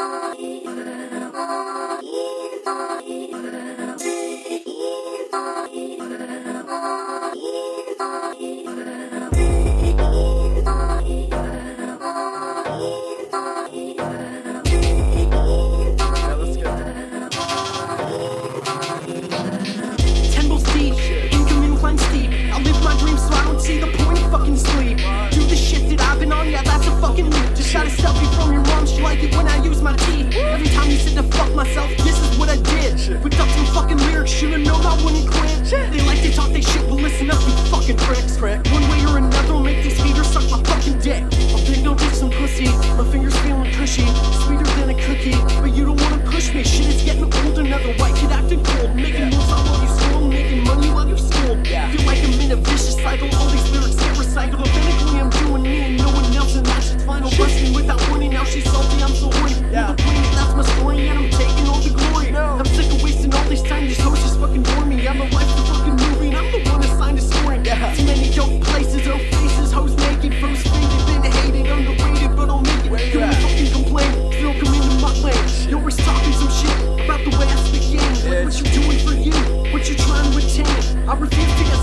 Yeah, let's go. Gucci, but I refuse to get